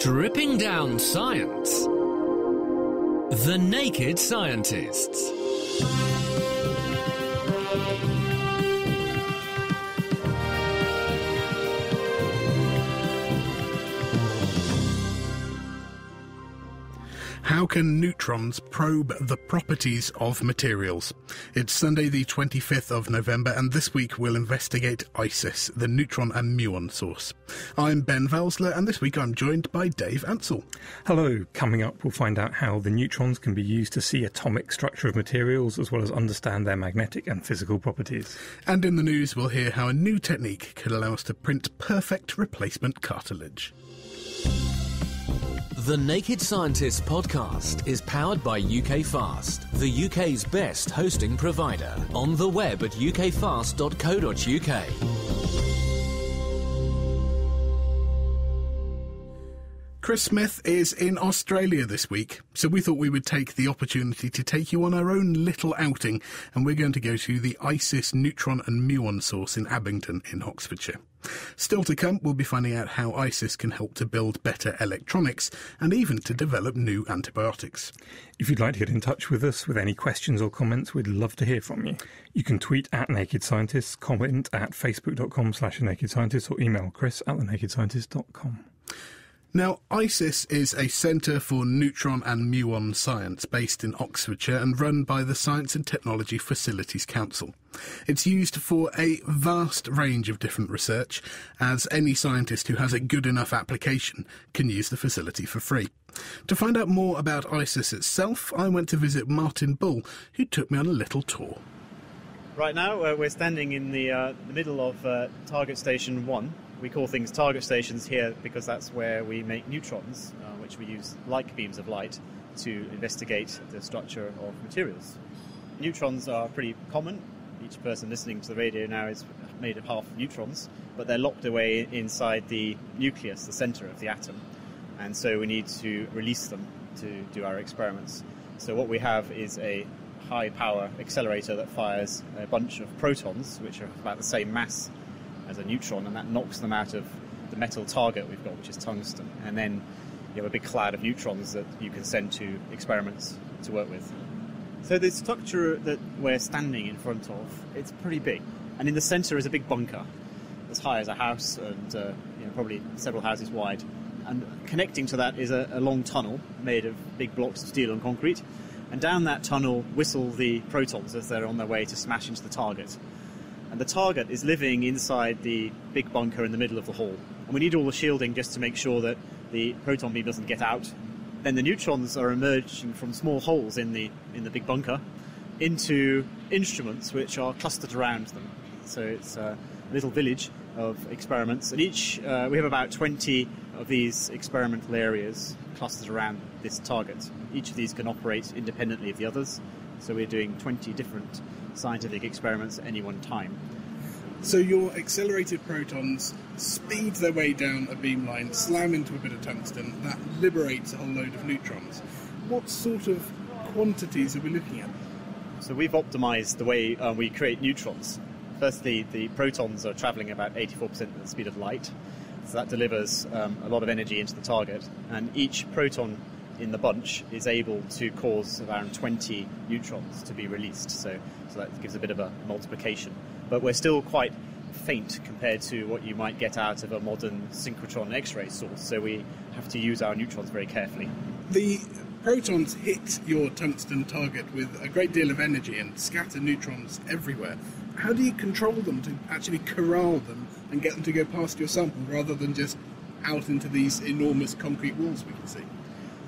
Stripping down science. The Naked Scientists. How can neutrons probe the properties of materials? It's Sunday, the 25th of November, and this week we'll investigate ISIS, the neutron and muon source. I'm Ben Valsler, and this week I'm joined by Dave Ansell. Hello. Coming up, we'll find out how the neutrons can be used to see atomic structure of materials as well as understand their magnetic and physical properties. And in the news, we'll hear how a new technique could allow us to print perfect replacement cartilage. The Naked Scientists podcast is powered by UK Fast, the UK's best hosting provider. On the web at ukfast.co.uk. Chris Smith is in Australia this week, so we thought we would take the opportunity to take you on our own little outing, and we're going to go to the ISIS neutron and muon source in Abingdon in Oxfordshire. Still to come, we'll be finding out how ISIS can help to build better electronics and even to develop new antibiotics. If you'd like to get in touch with us with any questions or comments, we'd love to hear from you. You can tweet at Naked Scientists, comment at facebook.com slash Naked Scientists, or email chris at thenakedscientist.com. Now, ISIS is a centre for neutron and muon science based in Oxfordshire and run by the Science and Technology Facilities Council. It's used for a vast range of different research, as any scientist who has a good enough application can use the facility for free. To find out more about ISIS itself, I went to visit Martin Bull, who took me on a little tour. Right now, uh, we're standing in the, uh, the middle of uh, Target Station 1. We call things target stations here because that's where we make neutrons, uh, which we use like beams of light to investigate the structure of materials. Neutrons are pretty common. Each person listening to the radio now is made of half neutrons, but they're locked away inside the nucleus, the center of the atom. And so we need to release them to do our experiments. So what we have is a high power accelerator that fires a bunch of protons, which are about the same mass as a neutron, and that knocks them out of the metal target we've got, which is tungsten. And then you have a big cloud of neutrons that you can send to experiments to work with. So the structure that we're standing in front of, it's pretty big. And in the center is a big bunker, as high as a house and uh, you know, probably several houses wide. And connecting to that is a, a long tunnel made of big blocks of steel and concrete. And down that tunnel whistle the protons as they're on their way to smash into the target. And the target is living inside the big bunker in the middle of the hall. And we need all the shielding just to make sure that the proton beam doesn't get out. Then the neutrons are emerging from small holes in the in the big bunker into instruments which are clustered around them. So it's a little village of experiments, and each uh, we have about 20 of these experimental areas clustered around this target. Each of these can operate independently of the others. So we're doing 20 different scientific experiments at any one time. So your accelerated protons speed their way down a beamline, slam into a bit of tungsten, that liberates a whole load of neutrons. What sort of quantities are we looking at? So we've optimized the way uh, we create neutrons. Firstly, the protons are traveling about 84% of the speed of light, so that delivers um, a lot of energy into the target, and each proton in the bunch is able to cause around 20 neutrons to be released. So, so that gives a bit of a multiplication. But we're still quite faint compared to what you might get out of a modern synchrotron X-ray source. So we have to use our neutrons very carefully. The protons hit your tungsten target with a great deal of energy and scatter neutrons everywhere. How do you control them to actually corral them and get them to go past your sample rather than just out into these enormous concrete walls we can see?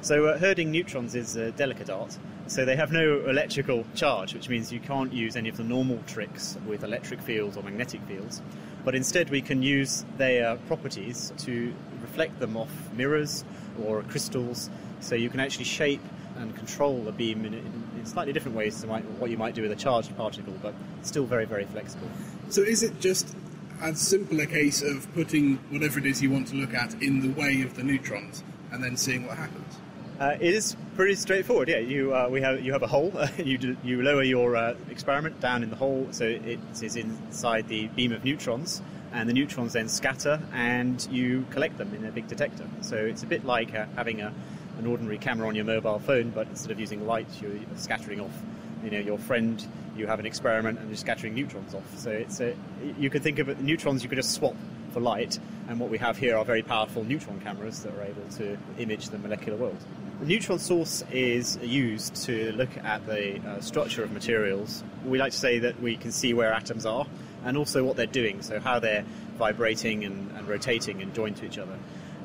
So uh, herding neutrons is a delicate art. So they have no electrical charge, which means you can't use any of the normal tricks with electric fields or magnetic fields. But instead, we can use their properties to reflect them off mirrors or crystals. So you can actually shape and control the beam in, in, in slightly different ways to what you might do with a charged particle, but still very, very flexible. So is it just as simple a case of putting whatever it is you want to look at in the way of the neutrons and then seeing what happens? Uh, it is pretty straightforward. Yeah, you uh, we have you have a hole. you do, you lower your uh, experiment down in the hole, so it is inside the beam of neutrons, and the neutrons then scatter, and you collect them in a big detector. So it's a bit like uh, having a, an ordinary camera on your mobile phone, but instead of using light, you're scattering off. You know, your friend, you have an experiment, and you're scattering neutrons off. So it's a, you could think of it, neutrons you could just swap for light, and what we have here are very powerful neutron cameras that are able to image the molecular world. The neutron source is used to look at the uh, structure of materials. We like to say that we can see where atoms are and also what they're doing, so how they're vibrating and, and rotating and joined to each other.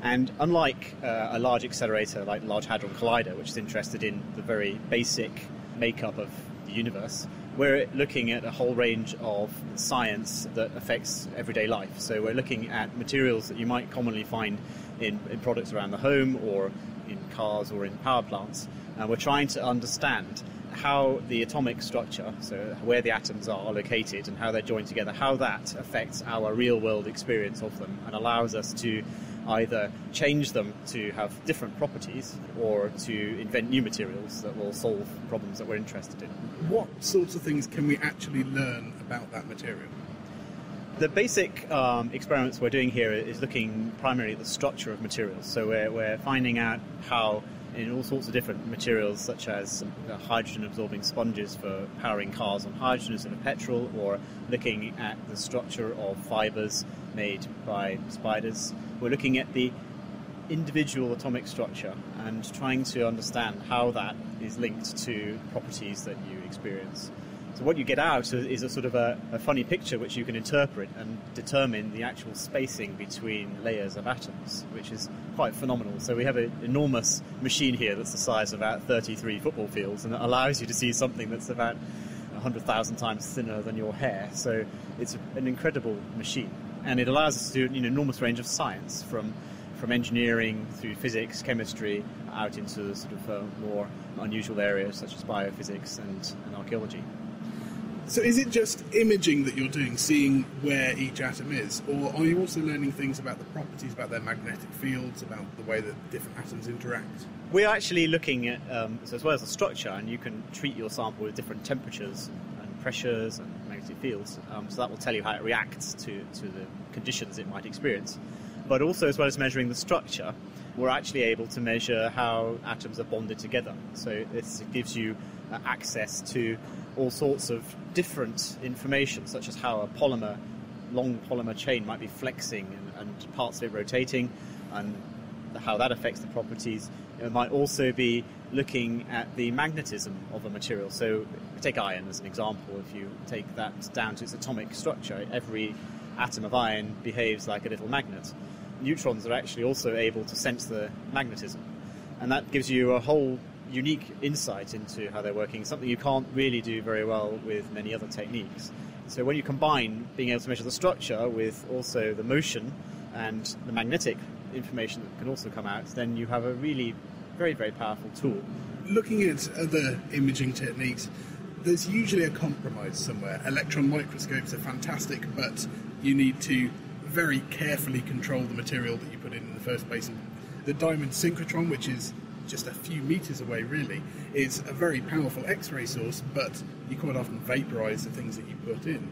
And unlike uh, a large accelerator like the Large Hadron Collider, which is interested in the very basic makeup of the universe, we're looking at a whole range of science that affects everyday life. So we're looking at materials that you might commonly find in, in products around the home or in cars or in power plants. And we're trying to understand how the atomic structure, so where the atoms are located and how they're joined together, how that affects our real world experience of them and allows us to either change them to have different properties or to invent new materials that will solve problems that we're interested in. What sorts of things can we actually learn about that material? The basic um, experiments we're doing here is looking primarily at the structure of materials. So we're, we're finding out how in all sorts of different materials, such as uh, hydrogen absorbing sponges for powering cars on hydrogen instead of petrol, or looking at the structure of fibers made by spiders. We're looking at the individual atomic structure and trying to understand how that is linked to properties that you experience. So what you get out is a sort of a, a, funny picture which you can interpret and determine the actual spacing between layers of atoms, which is quite phenomenal. So we have an enormous machine here that's the size of about 33 football fields, and it allows you to see something that's about 100,000 times thinner than your hair. So it's an incredible machine, and it allows us to do an enormous range of science from from engineering through physics, chemistry, out into sort of uh, more unusual areas such as biophysics and, and archaeology. So is it just imaging that you're doing, seeing where each atom is, or are you also learning things about the properties, about their magnetic fields, about the way that different atoms interact? We're actually looking at, um, so as well as the structure, and you can treat your sample with different temperatures and pressures and magnetic fields, um, so that will tell you how it reacts to, to the conditions it might experience. But also, as well as measuring the structure, we're actually able to measure how atoms are bonded together. So this gives you uh, access to all sorts of different information, such as how a polymer, long polymer chain might be flexing and, and parts of it rotating, and how that affects the properties. It might also be looking at the magnetism of a material. So, take iron as an example. If you take that down to its atomic structure, every atom of iron behaves like a little magnet. Neutrons are actually also able to sense the magnetism, and that gives you a whole unique insight into how they're working, something you can't really do very well with many other techniques. So when you combine being able to measure the structure with also the motion and the magnetic information that can also come out, then you have a really very, very powerful tool. Looking at other imaging techniques, there's usually a compromise somewhere. Electron microscopes are fantastic, but you need to very carefully control the material that you put in in the first place. The diamond synchrotron, which is just a few meters away, really, is a very powerful X-ray source, but you quite often vaporize the things that you put in.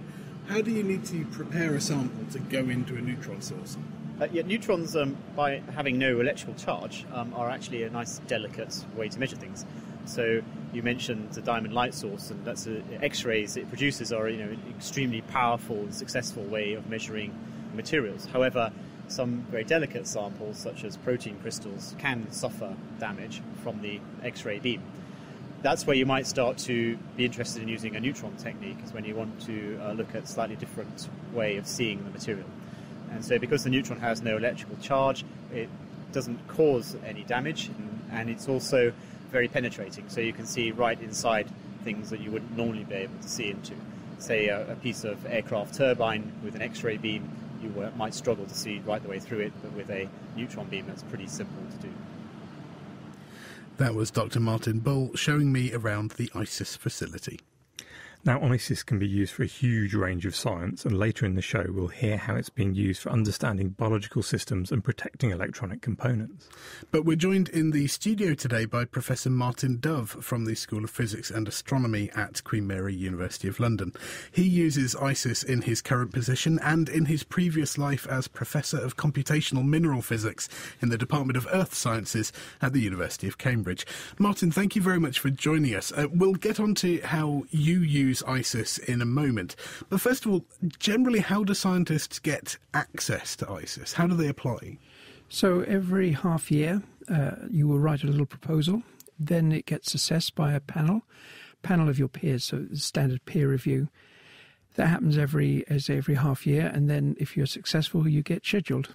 How do you need to prepare a sample to go into a neutron source? Uh, yeah, neutrons, um, by having no electrical charge, um, are actually a nice, delicate way to measure things. So you mentioned the diamond light source, and that's X-rays it produces are you know an extremely powerful and successful way of measuring materials. However, some very delicate samples, such as protein crystals, can suffer damage from the X ray beam. That's where you might start to be interested in using a neutron technique, is when you want to uh, look at a slightly different way of seeing the material. And so, because the neutron has no electrical charge, it doesn't cause any damage, and it's also very penetrating, so you can see right inside things that you wouldn't normally be able to see into. Say a, a piece of aircraft turbine with an X ray beam you might struggle to see right the way through it, but with a neutron beam, that's pretty simple to do. That was Dr. Martin Bull showing me around the ISIS facility. Now, ISIS can be used for a huge range of science, and later in the show, we'll hear how it's being used for understanding biological systems and protecting electronic components. But we're joined in the studio today by Professor Martin Dove from the School of Physics and Astronomy at Queen Mary University of London. He uses ISIS in his current position and in his previous life as Professor of Computational Mineral Physics in the Department of Earth Sciences at the University of Cambridge. Martin, thank you very much for joining us. Uh, we'll get on to how you use ISIS in a moment. But first of all, generally, how do scientists get access to ISIS? How do they apply? So every half year, uh, you will write a little proposal. Then it gets assessed by a panel, panel of your peers, so standard peer review. That happens every as every half year, and then if you're successful, you get scheduled.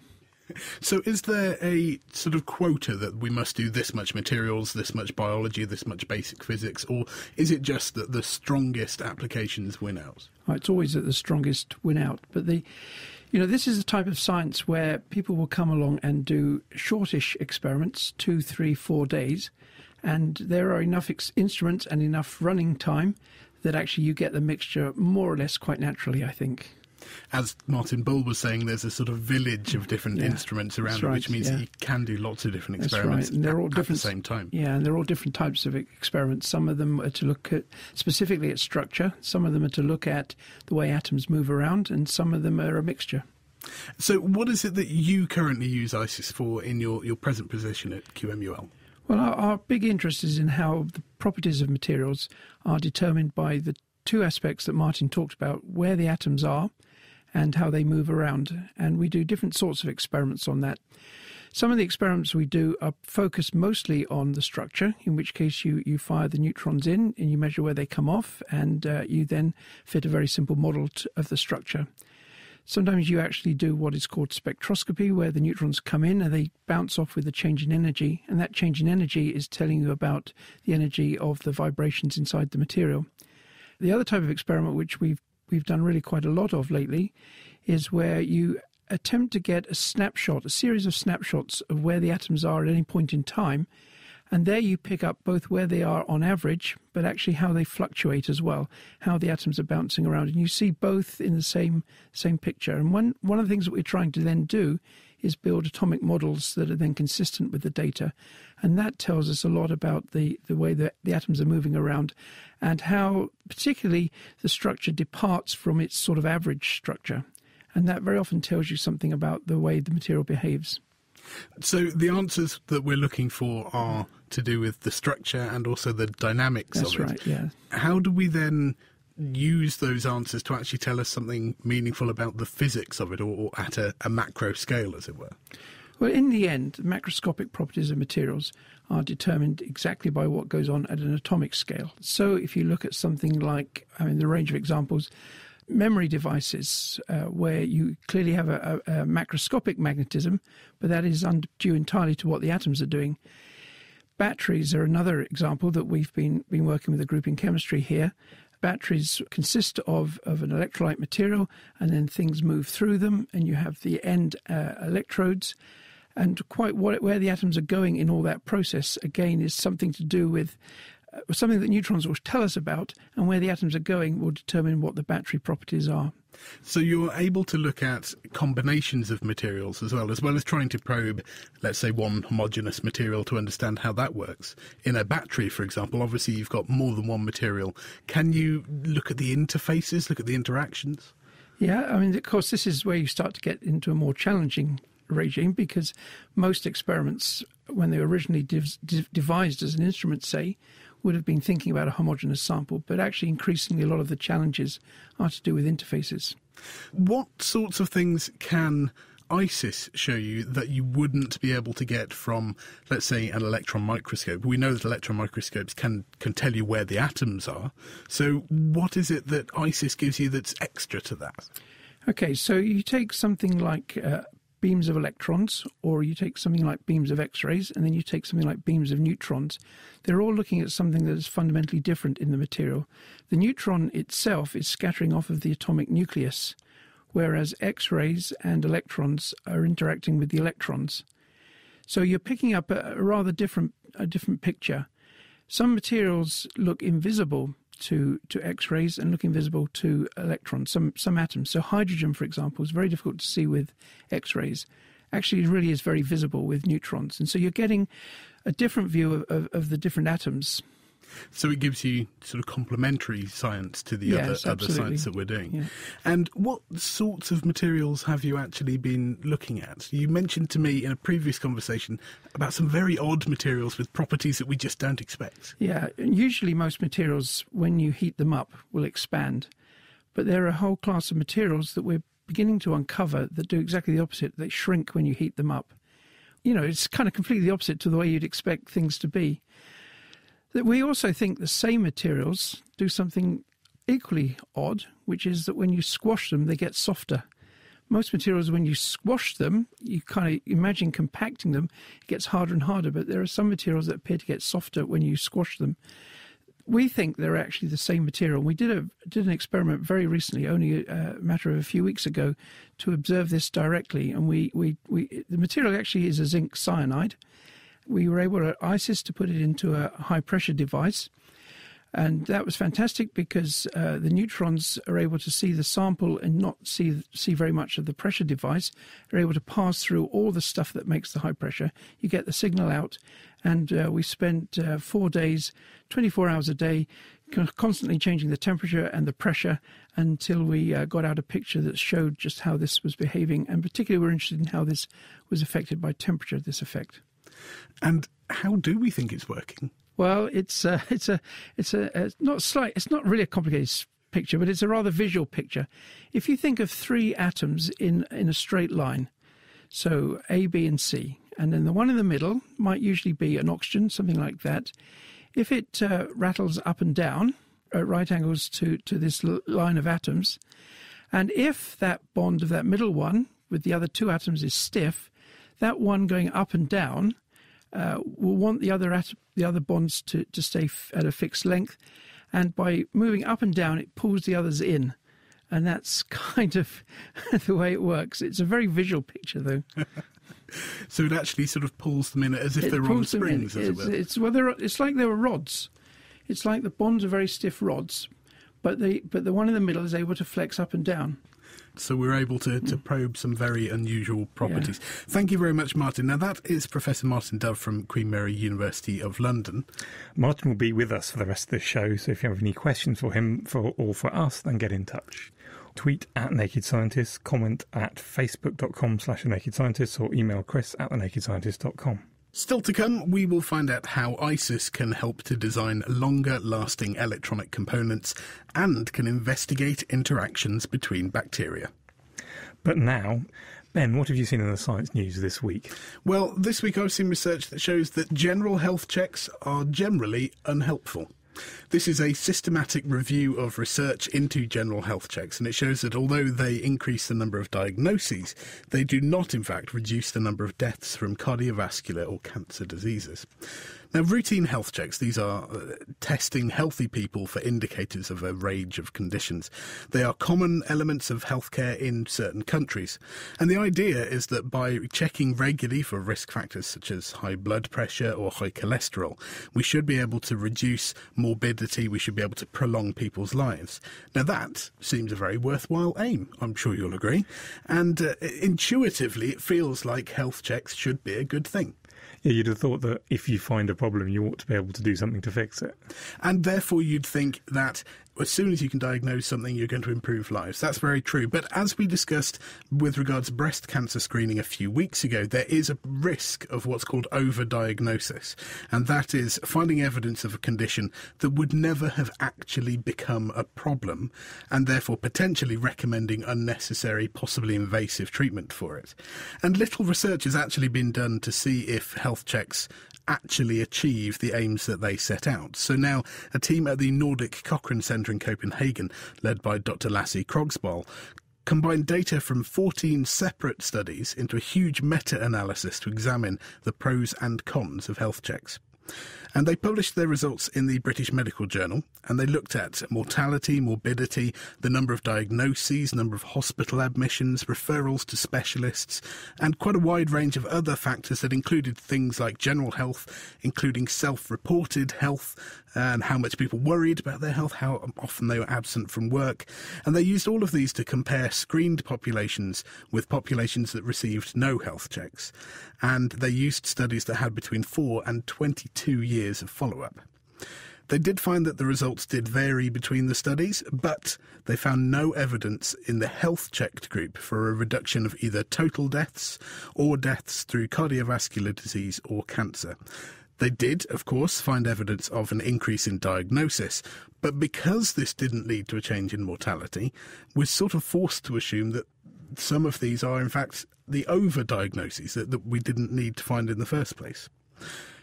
So, is there a sort of quota that we must do this much materials, this much biology, this much basic physics, or is it just that the strongest applications win out? It's always that the strongest win out, but the you know, this is a type of science where people will come along and do shortish experiments, two, three, four days, and there are enough ex- instruments and enough running time that actually you get the mixture more or less quite naturally, I think as Martin Bull was saying, there's a sort of village of different yeah, instruments around right, which means yeah. he can do lots of different experiments right. and they're all at, different, at the same time. Yeah, and they're all different types of experiments. Some of them are to look at specifically at structure, some of them are to look at the way atoms move around, and some of them are a mixture. So, what is it that you currently use ISIS for in your, your present position at QMUL? Well, our, our big interest is in how the properties of materials are determined by the two aspects that Martin talked about where the atoms are and how they move around. And we do different sorts of experiments on that. Some of the experiments we do are focused mostly on the structure, in which case you, you fire the neutrons in and you measure where they come off, and uh, you then fit a very simple model of the structure. Sometimes you actually do what is called spectroscopy, where the neutrons come in and they bounce off with a change in energy, and that change in energy is telling you about the energy of the vibrations inside the material. The other type of experiment which we've we've done really quite a lot of lately is where you attempt to get a snapshot, a series of snapshots of where the atoms are at any point in time. And there you pick up both where they are on average, but actually how they fluctuate as well, how the atoms are bouncing around. And you see both in the same same picture. And one, one of the things that we're trying to then do is build atomic models that are then consistent with the data. And that tells us a lot about the, the way that the atoms are moving around and how, particularly, the structure departs from its sort of average structure. And that very often tells you something about the way the material behaves. So the answers that we're looking for are to do with the structure and also the dynamics That's of it. right, yeah. How do we then use those answers to actually tell us something meaningful about the physics of it, or, or at a, a macro scale, as it were? Well, in the end, macroscopic properties of materials are determined exactly by what goes on at an atomic scale. So, if you look at something like, I mean, the range of examples, memory devices, uh, where you clearly have a, a, a, macroscopic magnetism, but that is due entirely to what the atoms are doing. Batteries are another example that we've been, been working with a group in chemistry here, Batteries consist of, of an electrolyte material, and then things move through them, and you have the end uh, electrodes. And quite what, where the atoms are going in all that process, again, is something to do with uh, something that neutrons will tell us about, and where the atoms are going will determine what the battery properties are. So you're able to look at combinations of materials as well, as well as trying to probe, let's say, one homogeneous material to understand how that works. In a battery, for example, obviously you've got more than one material. Can you look at the interfaces, look at the interactions? Yeah, I mean, of course, this is where you start to get into a more challenging regime because most experiments, when they were originally dev- devised as an instrument, say, would have been thinking about a homogeneous sample, but actually increasingly a lot of the challenges are to do with interfaces. What sorts of things can ISIS show you that you wouldn't be able to get from, let's say, an electron microscope? We know that electron microscopes can, can tell you where the atoms are. So, what is it that ISIS gives you that's extra to that? Okay, so you take something like uh, beams of electrons, or you take something like beams of X rays, and then you take something like beams of neutrons. They're all looking at something that is fundamentally different in the material. The neutron itself is scattering off of the atomic nucleus, whereas X rays and electrons are interacting with the electrons. So you're picking up a, rather different, a different picture. Some materials look invisible to, to X rays and look invisible to electrons, some, some atoms. So, hydrogen, for example, is very difficult to see with X rays. Actually, it really is very visible with neutrons. And so, you're getting a different view of, of, of the different atoms. So it gives you sort of complementary science to the Yes, other, other science that we're doing. Yeah. And what sorts of materials have you actually been looking at? You mentioned to me in a previous conversation about some very odd materials with properties that we just don't expect. Yeah, usually most materials, when you heat them up, will expand. But there are a whole class of materials that we're beginning to uncover that do exactly the opposite. They shrink when you heat them up. You know, it's kind of completely the opposite to the way you'd expect things to be. That we also think the same materials do something equally odd, which is that when you squash them, they get softer. Most materials, when you squash them, you kind of imagine compacting them, it gets harder and harder. But there are some materials that appear to get softer when you squash them we think they're actually the same material. We did a did an experiment very recently, only a, a matter of a few weeks ago, to observe this directly. And we, we, we the material actually is a zinc cyanide. We were able at ISIS to put it into a high pressure device, and that was fantastic because uh, the neutrons are able to see the sample and not see see very much of the pressure device. They're able to pass through all the stuff that makes the high pressure. You get the signal out, and uh, we spent uh, four days, 24 hours a day, constantly changing the temperature and the pressure until we uh, got out a picture that showed just how this was behaving. And particularly, we're interested in how this was affected by temperature. This effect. And how do we think it's working? Well, it's uh, it's a it's a, a not slight. It's not really a complicated picture, but it's a rather visual picture. If you think of three atoms in in a straight line, so A, B, and C, and then the one in the middle might usually be an oxygen, something like that. If it uh, rattles up and down at right angles to to this l- line of atoms, and if that bond of that middle one with the other two atoms is stiff, that one going up and down uh, will want the other at- the other bonds to, to stay f- at a fixed length, and by moving up and down, it pulls the others in, and that's kind of the way it works. It's a very visual picture, though. So it actually sort of pulls them in as if It they were on pulls them in. springs, as it It's, were. it's well, they're- it's like there are rods. It's like the bonds are very stiff rods, but the but the one in the middle is able to flex up and down. So we're able to, to mm. probe some very unusual properties. Thank you very much, Martin. Now, that is Professor Martin Dove from Queen Mary University of London. Martin will be with us for the rest of the show, so if you have any questions for him for or for us, then get in touch. Tweet at Naked Scientists, comment at facebook.com slash The Naked Scientists, or email chris at thenakedscientist.com. Still to come, we will find out how ISIS can help to design longer lasting electronic components and can investigate interactions between bacteria. But now, Ben, what have you seen in the science news this week? Well, this week I've seen research that shows that general health checks are generally unhelpful. This is a systematic review of research into general health checks, and it shows that although they increase the number of diagnoses, they do not, in fact, reduce the number of deaths from cardiovascular or cancer diseases. Now, routine health checks, these are uh, testing healthy people for indicators of a range of conditions. They are common elements of healthcare in certain countries. And the idea is that by checking regularly for risk factors such as high blood pressure or high cholesterol, we should be able to reduce morbidity, we should be able to prolong people's lives. Now, that seems a very worthwhile aim, I'm sure you'll agree. And uh, intuitively, it feels like health checks should be a good thing. Yeah, you'd have thought that if you find a problem, you ought to be able to do something to fix it. And therefore, you'd think that as soon as you can diagnose something, you're going to improve lives. That's very true. But as we discussed with regards to breast cancer screening a few weeks ago, there is a risk of what's called overdiagnosis. And that is finding evidence of a condition that would never have actually become a problem, and therefore potentially recommending unnecessary, possibly invasive treatment for it. And little research has actually been done to see if health checks actually achieve the aims that they set out. So now a team at the Nordic Cochrane Centre in Copenhagen, led by Dr. Lasse Krogsboll, combined data from 14 separate studies into a huge meta-analysis to examine the pros and cons of health checks. And they published their results in the British Medical Journal, and they looked at mortality, morbidity, the number of diagnoses, number of hospital admissions, referrals to specialists, and quite a wide range of other factors that included things like general health, including self reported health, and how much people worried about their health, how often they were absent from work. And they used all of these to compare screened populations with populations that received no health checks. And they used studies that had between 4 and 22 years of follow up. They did find that the results did vary between the studies, but they found no evidence in the health checked group for a reduction of either total deaths or deaths through cardiovascular disease or cancer. They did, of course, find evidence of an increase in diagnosis, but because this didn't lead to a change in mortality, we're sort of forced to assume that some of these are, in fact, the overdiagnoses that, that we didn't need to find in the first place.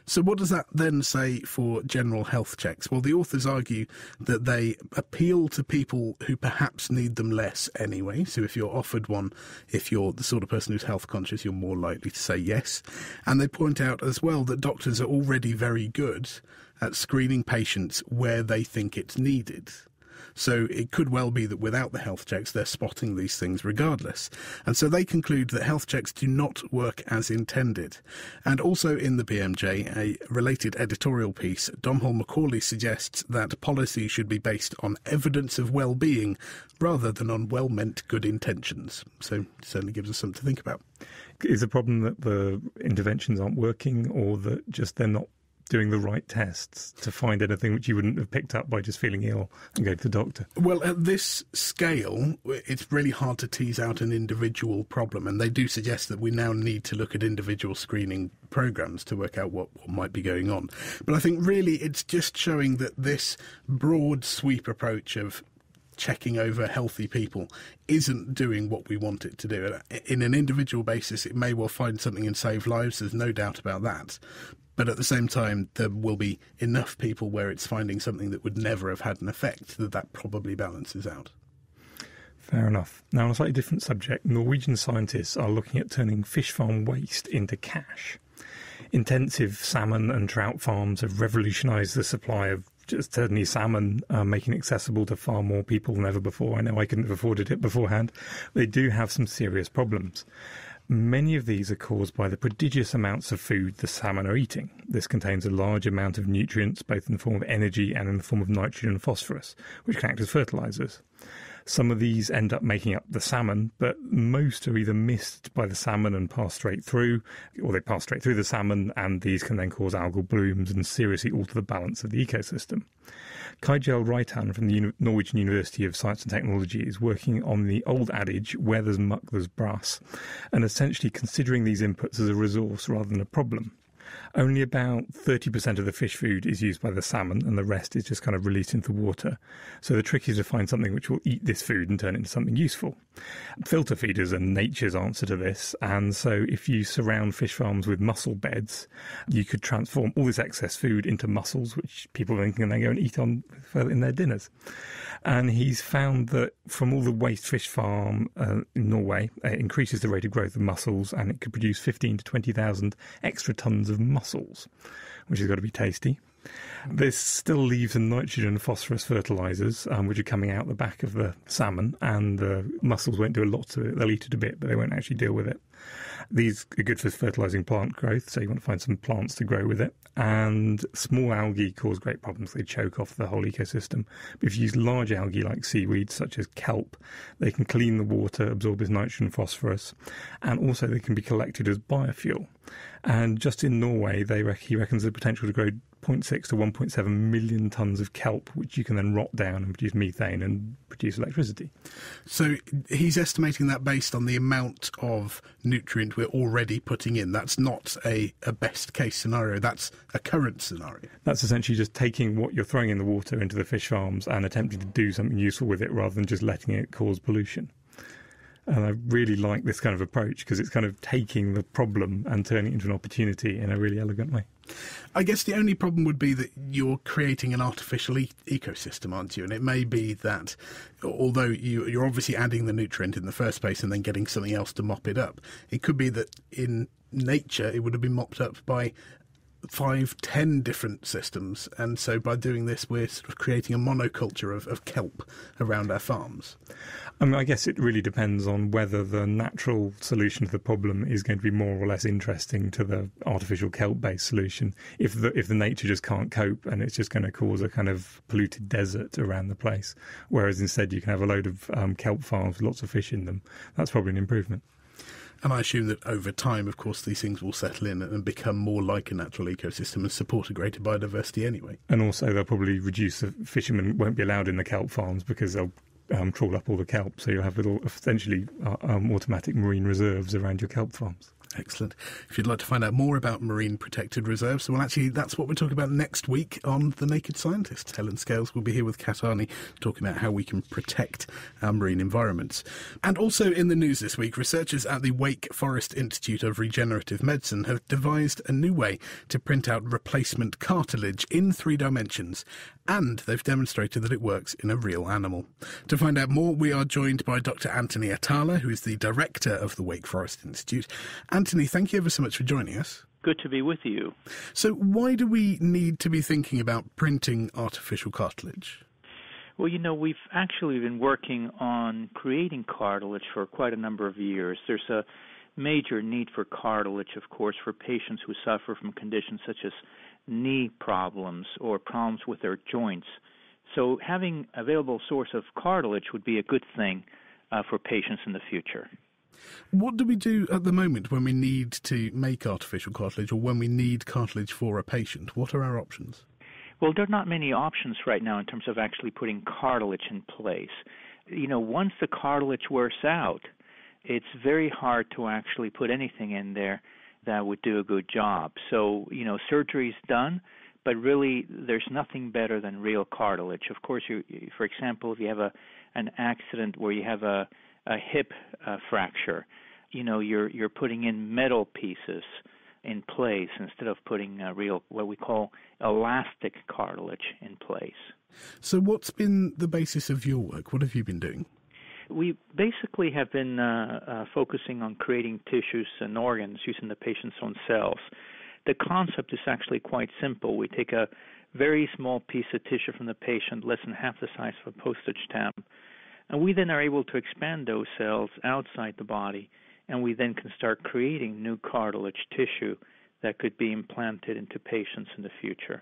So, what does that then say for general health checks? Well, the authors argue that they appeal to people who perhaps need them less anyway. So, if you're offered one, if you're the sort of person who's health conscious, you're more likely to say yes. And they point out as well that doctors are already very good at screening patients where they think it's needed. So it could well be that without the health checks, they're spotting these things regardless. And so they conclude that health checks do not work as intended. And also in the BMJ, a related editorial piece, Domhnall MacAuley suggests that policy should be based on evidence of well-being rather than on well-meant good intentions. So certainly gives us something to think about. Is the problem that the interventions aren't working or that just they're not doing the right tests to find anything which you wouldn't have picked up by just feeling ill and going to the doctor? Well, at this scale, it's really hard to tease out an individual problem, and they do suggest that we now need to look at individual screening programs to work out what, what might be going on. But I think really it's just showing that this broad sweep approach of checking over healthy people isn't doing what we want it to do. In an individual basis, it may well find something and save lives, there's no doubt about that. But at the same time, there will be enough people where it's finding something that would never have had an effect that that probably balances out. Fair enough. Now, on a slightly different subject, Norwegian scientists are looking at turning fish farm waste into cash. Intensive salmon and trout farms have revolutionised the supply of just certainly salmon, uh, making it accessible to far more people than ever before. I know I couldn't have afforded it beforehand. They do have some serious problems. Many of these are caused by the prodigious amounts of food the salmon are eating. This contains a large amount of nutrients, both in the form of energy and in the form of nitrogen and phosphorus, which can act as fertilizers. Some of these end up making up the salmon, but most are either missed by the salmon and pass straight through, or they pass straight through the salmon, and these can then cause algal blooms and seriously alter the balance of the ecosystem. Kjetil Reitan from the Norwegian University of Science and Technology is working on the old adage, where there's muck, there's brass, and essentially considering these inputs as a resource rather than a problem. Only about 30% of the fish food is used by the salmon, and the rest is just kind of released into the water. So the trick is to find something which will eat this food and turn it into something useful. Filter feeders are nature's answer to this, and so if you surround fish farms with mussel beds, you could transform all this excess food into mussels, which people then can then go and eat on in their dinners. And he's found that from all the waste fish farm uh, in Norway, it increases the rate of growth of mussels, and it could produce 15 to 20,000 extra tons of mussels, which has got to be tasty. This still leaves the nitrogen phosphorus fertilizers, um, which are coming out the back of the salmon, and the mussels won't do a lot to it. They'll eat it a bit, but they won't actually deal with it. These are good for fertilizing plant growth, so you want to find some plants to grow with it. And small algae cause great problems. They choke off the whole ecosystem. But if you use large algae like seaweed, such as kelp, they can clean the water, absorb its nitrogen phosphorus, and also they can be collected as biofuel. And just in Norway, they he reckons the potential to grow 0.6 to 1.7 million tons of kelp, which you can then rot down and produce methane and produce electricity. So he's estimating that based on the amount of nutrient we're already putting in. That's not a, a best case scenario, that's a current scenario. That's essentially just taking what you're throwing in the water into the fish farms and attempting to do something useful with it rather than just letting it cause pollution. And I really like this kind of approach because it's kind of taking the problem and turning it into an opportunity in a really elegant way. I guess the only problem would be that you're creating an artificial e- ecosystem, aren't you? And it may be that, although you, you're obviously adding the nutrient in the first place and then getting something else to mop it up, it could be that in nature it would have been mopped up by five, ten different systems. And so by doing this, we're sort of creating a monoculture of, of kelp around our farms. I mean, I guess it really depends on whether the natural solution to the problem is going to be more or less interesting to the artificial kelp-based solution. If the if the nature just can't cope and it's just going to cause a kind of polluted desert around the place, whereas instead you can have a load of um, kelp farms with lots of fish in them, that's probably an improvement. And I assume that over time, of course, these things will settle in and become more like a natural ecosystem and support a greater biodiversity anyway. And also, they'll probably reduce the fishermen won't be allowed in the kelp farms because they'll um, trawl up all the kelp. So you'll have little, essentially, uh, um, automatic marine reserves around your kelp farms. Excellent. If you'd like to find out more about marine protected reserves, well, actually, that's what we're talking about next week on The Naked Scientist. Helen Scales will be here with Kat Arney talking about how we can protect our marine environments. And also in the news this week, researchers at the Wake Forest Institute of Regenerative Medicine have devised a new way to print out replacement cartilage in three dimensions and they've demonstrated that it works in a real animal. To find out more, we are joined by Dr. Anthony Atala, who is the director of the Wake Forest Institute. Anthony, thank you ever so much for joining us. Good to be with you. So, why do we need to be thinking about printing artificial cartilage? Well, you know, we've actually been working on creating cartilage for quite a number of years. There's a major need for cartilage, of course, for patients who suffer from conditions such as knee problems or problems with their joints. So having available source of cartilage would be a good thing uh, for patients in the future. What do we do at the moment when we need to make artificial cartilage or when we need cartilage for a patient? What are our options? Well, there are not many options right now in terms of actually putting cartilage in place. You know, once the cartilage wears out, it's very hard to actually put anything in there that would do a good job. So, you know, surgery is done, but really there's nothing better than real cartilage. Of course, you, for example, if you have a an accident where you have a a hip uh, fracture, you know, you're you're putting in metal pieces in place instead of putting a real what we call elastic cartilage in place. So, what's been the basis of your work? What have you been doing? We basically have been uh, uh, focusing on creating tissues and organs using the patient's own cells. The concept is actually quite simple. We take a very small piece of tissue from the patient, less than half the size of a postage stamp, and we then are able to expand those cells outside the body, and we then can start creating new cartilage tissue that could be implanted into patients in the future.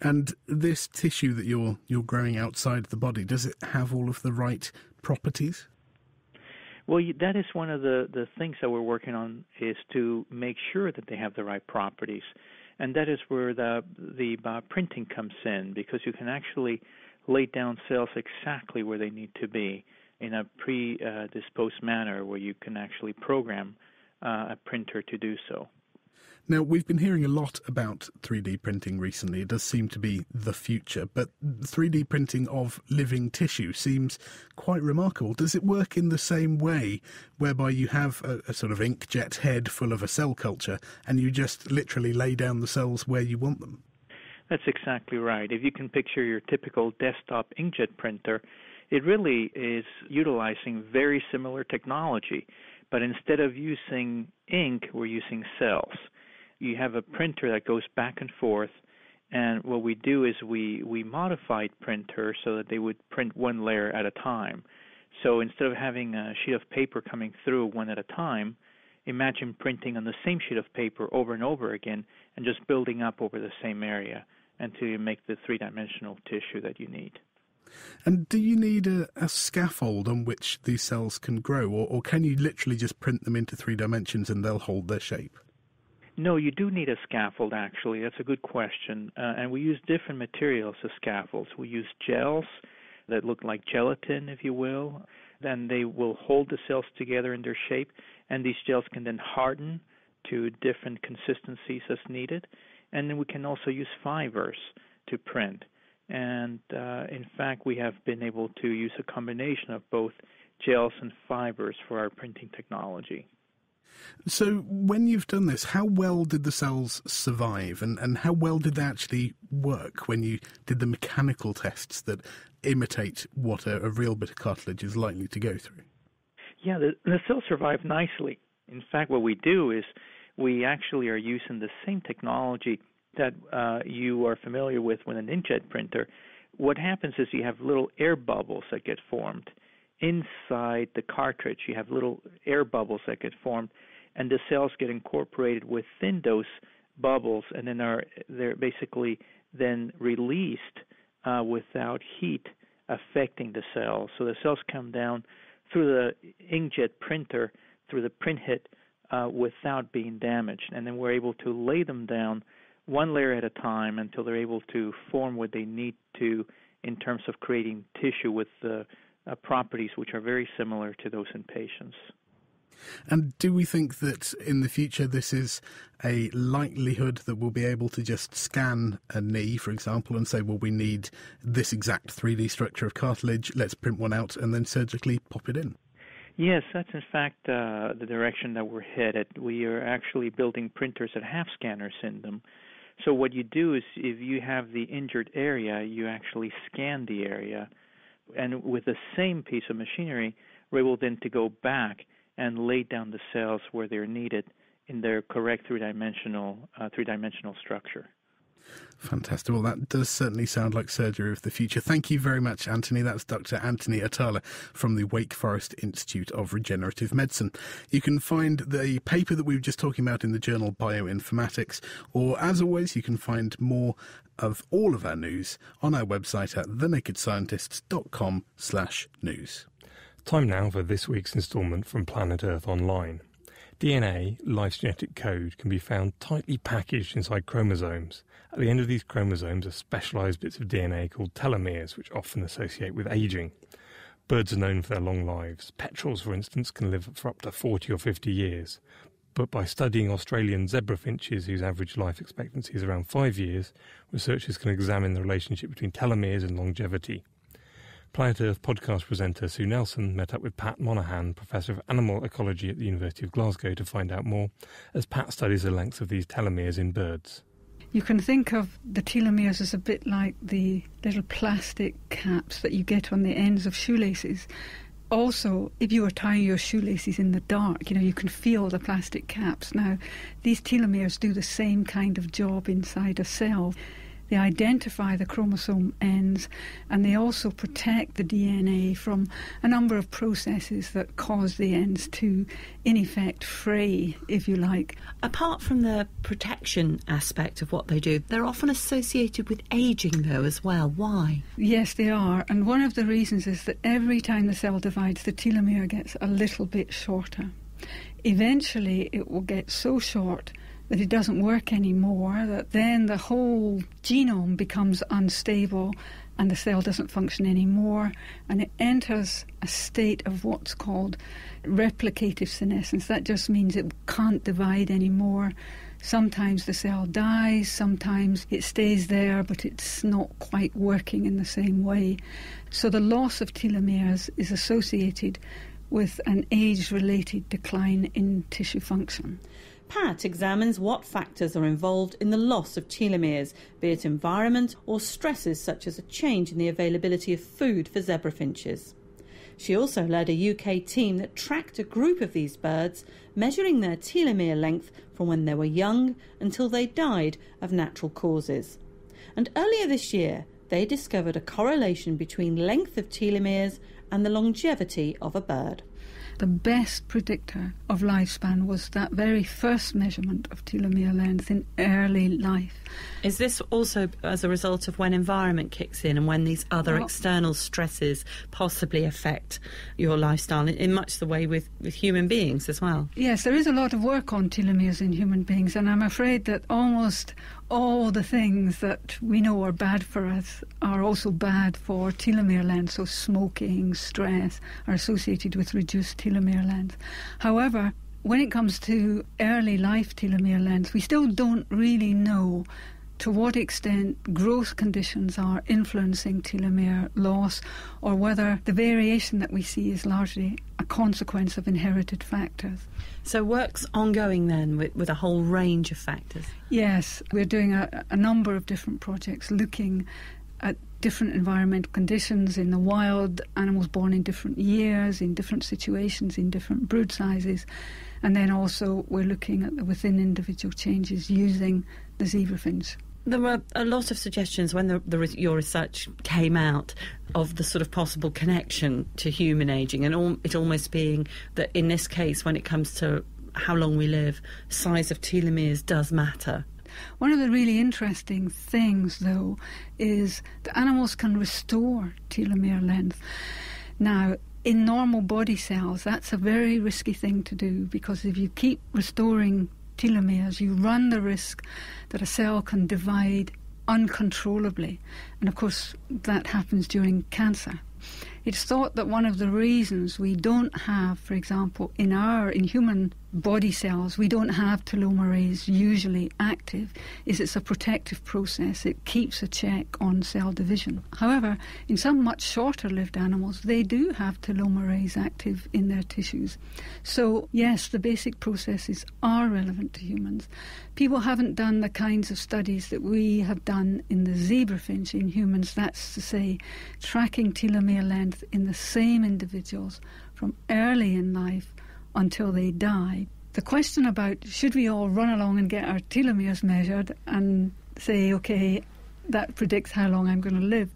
And this tissue that you're you're growing outside the body, does it have all of the right properties? Well, that is one of the the things that we're working on is to make sure that they have the right properties, and that is where the the uh, printing comes in because you can actually lay down cells exactly where they need to be in a predisposed manner where you can actually program uh, a printer to do so. Now, we've been hearing a lot about 3D printing recently. It does seem to be the future, but 3D printing of living tissue seems quite remarkable. Does it work in the same way, whereby you have a, a sort of inkjet head full of a cell culture and you just literally lay down the cells where you want them? That's exactly right. If you can picture your typical desktop inkjet printer, it really is utilizing very similar technology, but instead of using ink, we're using cells. You have a printer that goes back and forth and what we do is we we modified printer so that they would print one layer at a time. So instead of having a sheet of paper coming through one at a time imagine printing on the same sheet of paper over and over again and just building up over the same area until you make the three dimensional tissue that you need and do you need a, a, scaffold on which these cells can grow, or, or, can you literally just print them into three dimensions and they'll hold their shape? No, you do need a scaffold, actually. That's a good question. Uh, and we use different materials as scaffolds. We use gels that look like gelatin, if you will. Then they will hold the cells together in their shape, and these gels can then harden to different consistencies as needed. And then we can also use fibers to print. And uh, in fact, we have been able to use a combination of both gels and fibers for our printing technology. So, when you've done this, how well did the cells survive, and, and how well did they actually work when you did the mechanical tests that imitate what a, a real bit of cartilage is likely to go through? Yeah, the, the cells survive nicely. In fact, what we do is we actually are using the same technology that uh, you are familiar with with an inkjet printer. What happens is you have little air bubbles that get formed inside the cartridge. You have little air bubbles that get formed, and the cells get incorporated within those bubbles, and then are they're basically then released uh, without heat affecting the cells. So the cells come down through the inkjet printer through the print head uh, without being damaged, and then we're able to lay them down one layer at a time until they're able to form what they need to in terms of creating tissue with the uh, properties which are very similar to those in patients. And do we think that in the future this is a likelihood that we'll be able to just scan a knee, for example, and say, well, we need this exact 3D structure of cartilage, let's print one out and then surgically pop it in? Yes, that's in fact uh, the direction that we're headed. We are actually building printers that have scanners in them. So what you do is if you have the injured area, you actually scan the area, and with the same piece of machinery, we're able then to go back and lay down the cells where they're needed in their correct three-dimensional uh, three-dimensional structure. Fantastic. Well, that does certainly sound like surgery of the future. Thank you very much, Anthony. That's Dr. Anthony Atala from the Wake Forest Institute of Regenerative Medicine. You can find the paper that we were just talking about in the journal Bioinformatics, or as always, you can find more of all of our news on our website at thenakedscientists.com slash news. Time now for this week's instalment from Planet Earth Online. DNA, life's genetic code, can be found tightly packaged inside chromosomes. At the end of these chromosomes are specialized bits of DNA called telomeres, which often associate with aging. Birds are known for their long lives. Petrels, for instance, can live for up to 40 or 50 years. But by studying Australian zebra finches, whose average life expectancy is around five years, researchers can examine the relationship between telomeres and longevity. Planet Earth podcast presenter Sue Nelson met up with Pat Monaghan, Professor of Animal Ecology at the University of Glasgow, to find out more as Pat studies the length of these telomeres in birds. You can think of the telomeres as a bit like the little plastic caps that you get on the ends of shoelaces. Also, if you are tying your shoelaces in the dark, you know, you can feel the plastic caps. Now, these telomeres do the same kind of job inside a cell. They identify the chromosome ends and they also protect the DNA from a number of processes that cause the ends to, in effect, fray, if you like. Apart from the protection aspect of what they do, they're often associated with aging, though, as well. Why? Yes, they are. And one of the reasons is that every time the cell divides, the telomere gets a little bit shorter. Eventually, it will get so short that it doesn't work anymore, that then the whole genome becomes unstable and the cell doesn't function anymore, and it enters a state of what's called replicative senescence. That just means it can't divide anymore. Sometimes the cell dies, sometimes it stays there, but it's not quite working in the same way. So the loss of telomeres is associated with an age related decline in tissue function. Pat examines what factors are involved in the loss of telomeres, be it environment or stresses such as a change in the availability of food for zebra finches. She also led a UK team that tracked a group of these birds, measuring their telomere length from when they were young until they died of natural causes. And earlier this year, they discovered a correlation between length of telomeres and the longevity of a bird the best predictor of lifespan was that very first measurement of telomere length in early life. Is this also as a result of when environment kicks in and when these other well, external stresses possibly affect your lifestyle in much the way with, with human beings as well? Yes, there is a lot of work on telomeres in human beings, and I'm afraid that almost all the things that we know are bad for us are also bad for telomere length. So, smoking, stress are associated with reduced telomere length. However, when it comes to early life telomere length, we still don't really know to what extent growth conditions are influencing telomere loss or whether the variation that we see is largely a consequence of inherited factors. So, work's ongoing then with, with a whole range of factors? Yes, we're doing a, a number of different projects looking at different environmental conditions in the wild, animals born in different years, in different situations, in different brood sizes And then also we're looking at the within individual changes using the zebra finch. There were a lot of suggestions when the, the, your research came out of the sort of possible connection to human aging, and all, it almost being that in this case, when it comes to how long we live, size of telomeres does matter. One of the really interesting things, though, is that animals can restore telomere length. Now, in normal body cells, that's a very risky thing to do because if you keep restoring telomeres, you run the risk that a cell can divide uncontrollably. And of course, that happens during cancer. It's thought that one of the reasons we don't have, for example, in our in human body cells, we don't have telomerase usually active, is it's a protective process. It keeps a check on cell division. However, in some much shorter lived animals, they do have telomerase active in their tissues. So, yes, the basic processes are relevant to humans. People haven't done the kinds of studies that we have done in the zebrafinch in humans, that's to say, tracking telomere length in the same individuals from early in life until they die. The question about should we all run along and get our telomeres measured and say, okay, that predicts how long I'm going to live.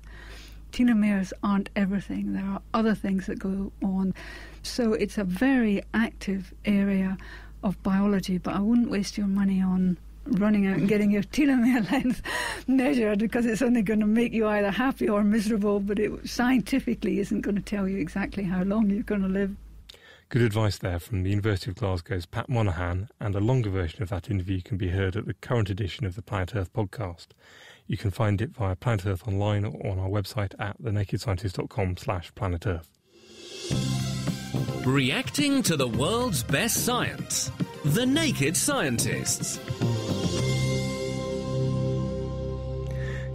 Telomeres aren't everything. There are other things that go on. So it's a very active area of biology, but I wouldn't waste your money on running out and getting your telomere length measured because it's only going to make you either happy or miserable, but it scientifically isn't going to tell you exactly how long you're going to live. Good advice there from the University of Glasgow's Pat Monaghan, and a longer version of that interview can be heard at the current edition of the Planet Earth podcast. You can find it via Planet Earth online or on our website at thenakedscientist.com slash planet Earth. Reacting to the world's best science. The Naked Scientists.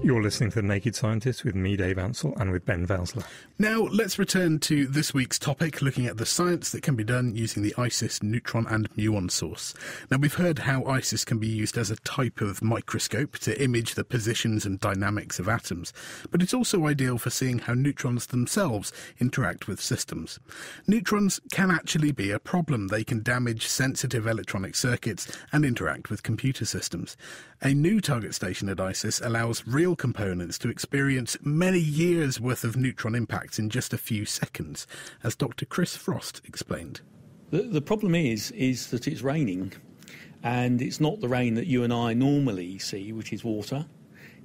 You're listening to The Naked Scientist with me, Dave Ansell, and with Ben Valsler. Now, let's return to this week's topic, looking at the science that can be done using the ISIS neutron and muon source. Now, we've heard how ISIS can be used as a type of microscope to image the positions and dynamics of atoms, but it's also ideal for seeing how neutrons themselves interact with systems. Neutrons can actually be a problem. They can damage sensitive electronic circuits and interact with computer systems. A new target station at ISIS allows real components to experience many years' worth of neutron impacts in just a few seconds, as Dr. Chris Frost explained. The, the problem is, is that it's raining, and it's not the rain that you and I normally see, which is water,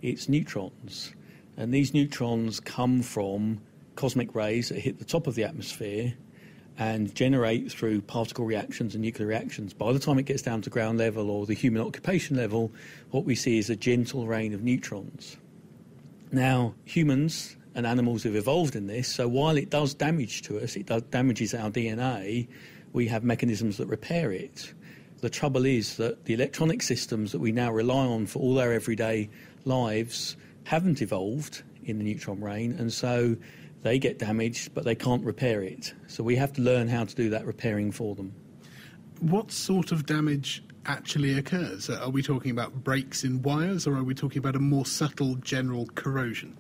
it's neutrons. And these neutrons come from cosmic rays that hit the top of the atmosphere and generate through particle reactions and nuclear reactions. By the time it gets down to ground level or the human occupation level, what we see is a gentle rain of neutrons. Now, humans and animals have evolved in this, so while it does damage to us, it does, damages our DNA, we have mechanisms that repair it. The trouble is that the electronic systems that we now rely on for all our everyday lives haven't evolved in the neutron rain, and so they get damaged, but they can't repair it. So we have to learn how to do that repairing for them. What sort of damage actually occurs? Are we talking about breaks in wires, or are we talking about a more subtle general corrosion?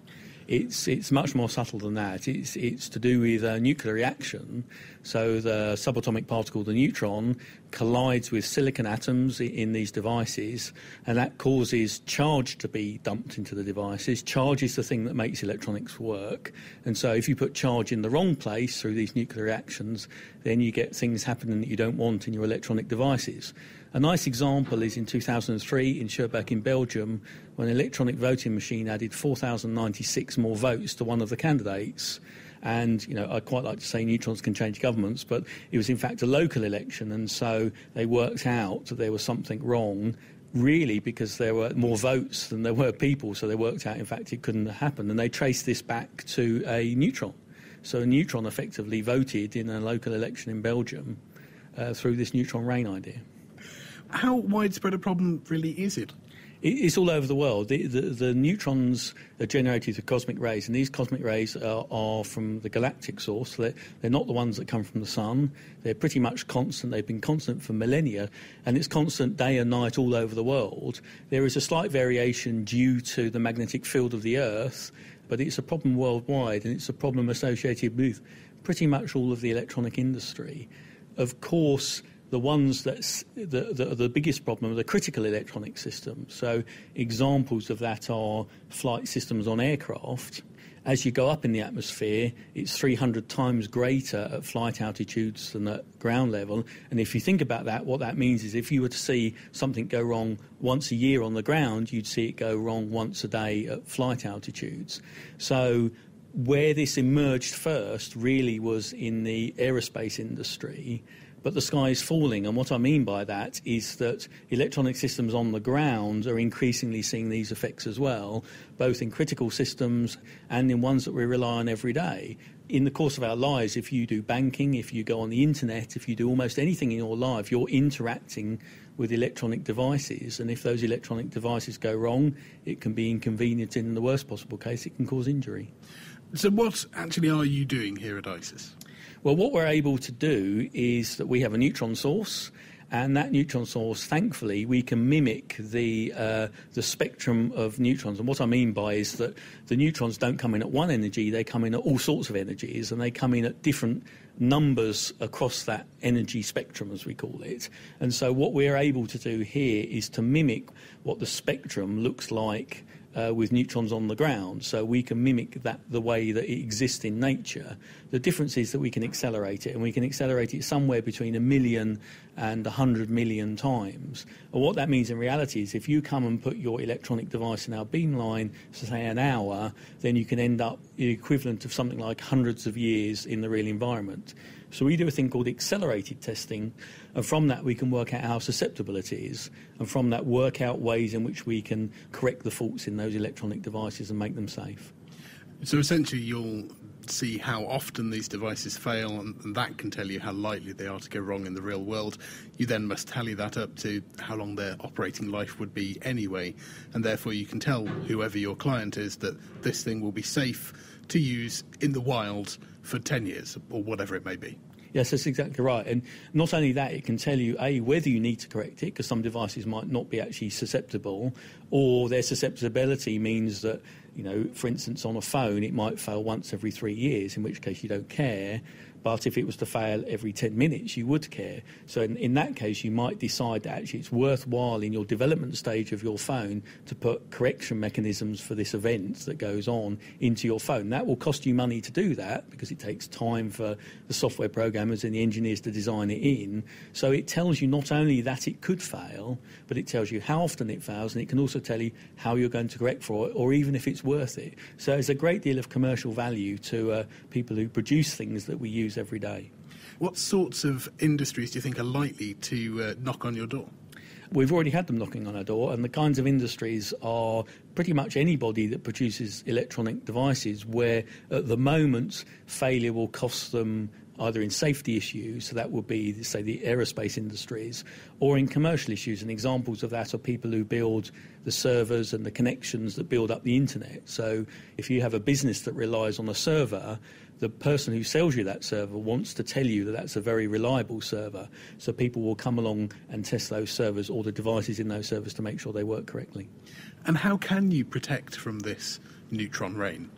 It's it's much more subtle than that. It's it's to do with a nuclear reaction. So the subatomic particle, the neutron, collides with silicon atoms in these devices, and that causes charge to be dumped into the devices. Charge is the thing that makes electronics work, and so if you put charge in the wrong place through these nuclear reactions, then you get things happening that you don't want in your electronic devices. A nice example is in 2003 in Schaerbeek in Belgium, when an electronic voting machine added 4,096 more votes to one of the candidates. And, you know, I quite like to say neutrons can change governments, but it was in fact a local election, and so they worked out that there was something wrong really because there were more votes than there were people, so they worked out, in fact, it couldn't happen. And they traced this back to a neutron. So a neutron effectively voted in a local election in Belgium uh, through this neutron rain idea how widespread a problem really is it? It's all over the world. The, the, the, neutrons are generated through cosmic rays, and these cosmic rays are, are from the galactic source. They're, they're, not the ones that come from the sun. They're pretty much constant. They've been constant for millennia, and it's constant day and night all over the world. There is a slight variation due to the magnetic field of the Earth, but it's a problem worldwide, and it's a problem associated with pretty much all of the electronic industry. Of course, the ones that the, the, the biggest problem are the critical electronic systems. So examples of that are flight systems on aircraft as you go up in the atmosphere, it's 300 times greater at flight altitudes than at ground level. And if you think about that, what that means is if you were to see something go wrong once a year on the ground, you'd see it go wrong once a day at flight altitudes. So where this emerged first really was in the aerospace industry but the sky is falling. And what I mean by that is that electronic systems on the ground are increasingly seeing these effects as well, both in critical systems and in ones that we rely on every day. In the course of our lives, if you do banking, if you go on the internet, if you do almost anything in your life, you're interacting with electronic devices. And if those electronic devices go wrong, it can be inconvenient. In the worst possible case, it can cause injury. So, what actually are you doing here at ISIS? Well, what we're able to do is that we have a neutron source, and that neutron source, thankfully, we can mimic the uh, the spectrum of neutrons. And what I mean by is that the neutrons don't come in at one energy; they come in at all sorts of energies, and they come in at different numbers across that energy spectrum, as we call it. And so, what we're able to do here is to mimic what the spectrum looks like uh, with neutrons on the ground, so we can mimic that the way that it exists in nature. The difference is that we can accelerate it, and we can accelerate it somewhere between a million and a 100 million times. And what that means in reality is if you come and put your electronic device in our beamline for, say, an hour, then you can end up the equivalent of something like hundreds of years in the real environment. So we do a thing called accelerated testing, and from that we can work out how susceptible it is, and from that work out ways in which we can correct the faults in those electronic devices and make them safe. So essentially, you'll see how often these devices fail, and, that can tell you how likely they are to go wrong in the real world. You then must tally that up to how long their operating life would be anyway, and therefore you can tell whoever your client is that this thing will be safe to use in the wild for 10 years or whatever it may be. Yes, that's exactly right. And not only that, it can tell you, A, whether you need to correct it, because some devices might not be actually susceptible, or their susceptibility means that, you know, for instance, on a phone, it might fail once every three years, in which case you don't care. But if it was to fail every 10 minutes, you would care. So in, in, that case, you might decide that actually it's worthwhile in your development stage of your phone to put correction mechanisms for this event that goes on into your phone. That will cost you money to do that because it takes time for the software programmers and the engineers to design it in. So it tells you not only that it could fail, but it tells you how often it fails and it can also tell you how you're going to correct for it or even if it's worth it. So there's a great deal of commercial value to uh, people who produce things that we use every day. What sorts of industries do you think are likely to uh, knock on your door? We've already had them knocking on our door, and the kinds of industries are pretty much anybody that produces electronic devices where at the moment failure will cost them either in safety issues, so that would be, say, the aerospace industries, or in commercial issues. And examples of that are people who build the servers and the connections that build up the internet. So if you have a business that relies on a server, the person who sells you that server wants to tell you that that's a very reliable server. So people will come along and test those servers or the devices in those servers to make sure they work correctly. And how can you protect from this neutron rain?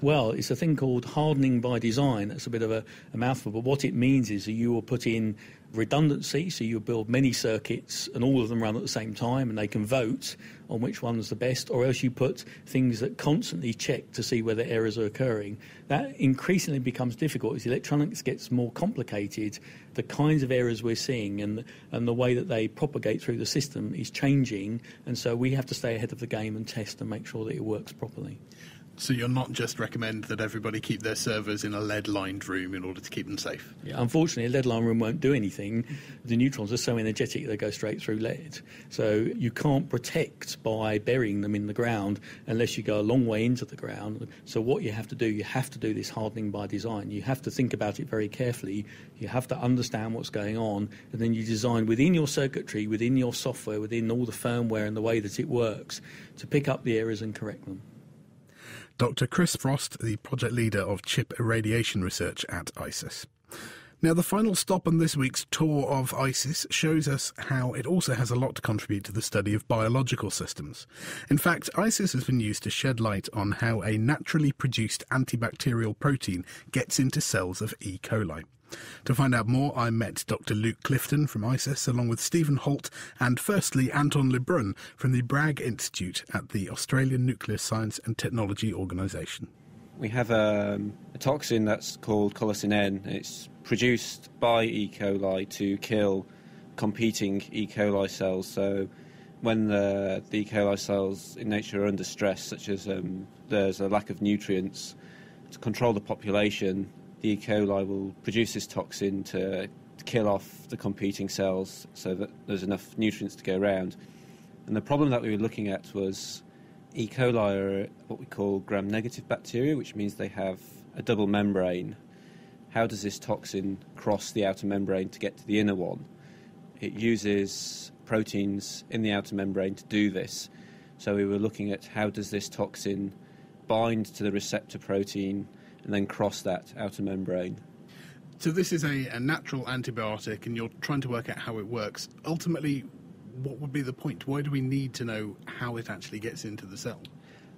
Well, it's a thing called hardening by design. That's a bit of a, a mouthful, but what it means is that you will put in redundancy, so you build many circuits and all of them run at the same time and they can vote on which one's the best, or else you put things that constantly check to see whether errors are occurring. That increasingly becomes difficult as electronics gets more complicated. The kinds of errors we're seeing and, and the way that they propagate through the system is changing, and so we have to stay ahead of the game and test and make sure that it works properly. So you're not just recommend that everybody keep their servers in a lead-lined room in order to keep them safe. Yeah, unfortunately, a lead-lined room won't do anything. The neutrons are so energetic they go straight through lead. So you can't protect by burying them in the ground unless you go a long way into the ground. So what you have to do, you have to do this hardening by design. You have to think about it very carefully. You have to understand what's going on, and then you design within your circuitry, within your software, within all the firmware and the way that it works to pick up the errors and correct them. Dr. Chris Frost, the project leader of chip irradiation research at ISIS. Now, the final stop on this week's tour of ISIS shows us how it also has a lot to contribute to the study of biological systems. In fact, ISIS has been used to shed light on how a naturally produced antibacterial protein gets into cells of E. coli. To find out more, I met Dr. Luke Clifton from ISIS, along with Stephen Holt and firstly Anton Lebrun from the Bragg Institute at the Australian Nuclear Science and Technology Organisation. We have a, um, a toxin that's called colicin N. It's produced by E. coli to kill competing E. coli cells. So when the, the E. coli cells in nature are under stress, such as um, there's a lack of nutrients, to control the population, the E. coli will produce this toxin to, kill off the competing cells so that there's enough nutrients to go around. And the problem that we were looking at was E. coli are what we call gram negative bacteria, which means they have a double membrane. How does this toxin cross the outer membrane to get to the inner one? It uses proteins in the outer membrane to do this. So we were looking at how does this toxin bind to the receptor protein and then cross that outer membrane. So this is a, a natural antibiotic, and you're trying to work out how it works. Ultimately, what would be the point? Why do we need to know how it actually gets into the cell?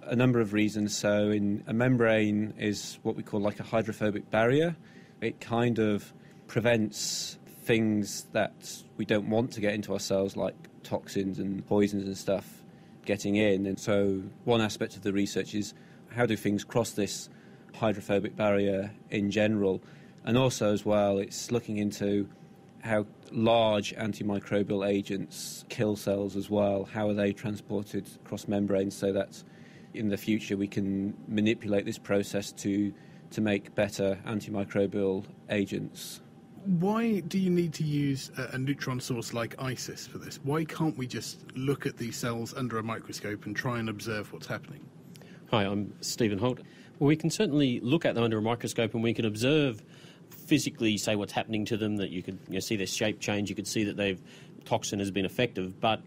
A number of reasons. So, in a membrane is what we call like a hydrophobic barrier. It kind of prevents things that we don't want to get into our cells, like toxins and poisons and stuff, getting in. And so, one aspect of the research is how do things cross this hydrophobic barrier in general, and also as well, it's looking into how large antimicrobial agents kill cells as well. How are they transported across membranes so that in the future we can manipulate this process to to make better antimicrobial agents. Why do you need to use a, a, neutron source like ISIS for this? Why can't we just look at these cells under a microscope and try and observe what's happening? Hi, I'm Stephen Holt. Well, we can certainly look at them under a microscope and we can observe physically say what's happening to them, that you could you know, see their shape change, you could see that they've toxin has been effective, but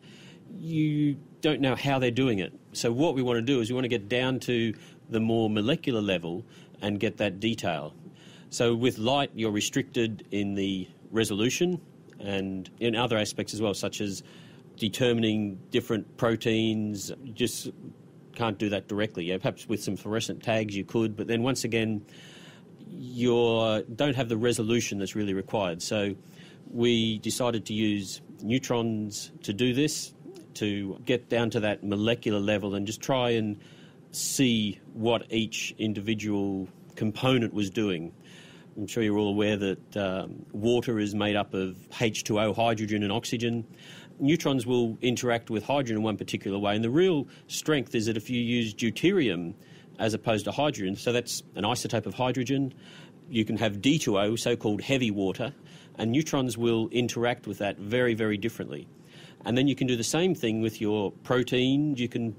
you don't know how they're doing it. So what we want to do is we want to get down to the more molecular level and get that detail. So with light, you're restricted in the resolution and in other aspects as well, such as determining different proteins. Just can't do that directly. Yeah, perhaps with some fluorescent tags you could, but then once again, you don't have the resolution that's really required. So we decided to use neutrons to do this, to get down to that molecular level and just try and see what each individual component was doing. I'm sure you're all aware that um, water is made up of H2O, hydrogen, and oxygen. Neutrons will interact with hydrogen in one particular way, and the real strength is that if you use deuterium as opposed to hydrogen. So that's an isotope of hydrogen. You can have D2O, so called heavy water, and neutrons will interact with that very, very differently. And then you can do the same thing with your proteins. You can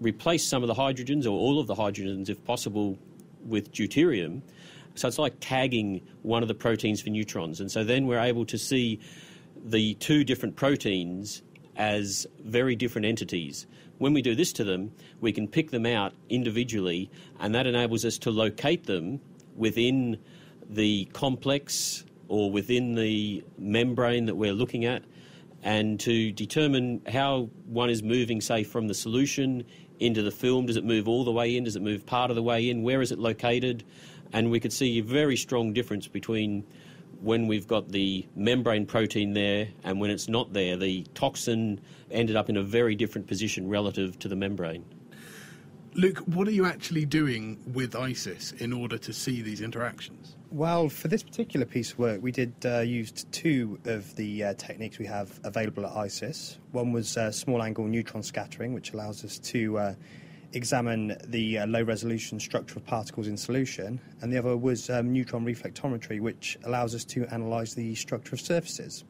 replace some of the hydrogens or all of the hydrogens, if possible, with deuterium. So it's like tagging one of the proteins for neutrons. And so then we're able to see the two different proteins as very different entities. When we do this to them, we can pick them out individually, and that enables us to locate them within the complex or within the membrane that we're looking at, and to determine how one is moving, say, from the solution into the film. Does it move all the way in? Does it move part of the way in? Where is it located? And we could see a very strong difference between when we've got the membrane protein there and when it's not there, the toxin ended up in a very different position relative to the membrane. Luke, what are you actually doing with ISIS in order to see these interactions? Well, for this particular piece of work, we did uh, use two of the uh, techniques we have available at ISIS. One was uh, small angle neutron scattering, which allows us to uh, examine the uh, low resolution structure of particles in solution, and the other was um, neutron reflectometry, which allows us to analyse the structure of surfaces.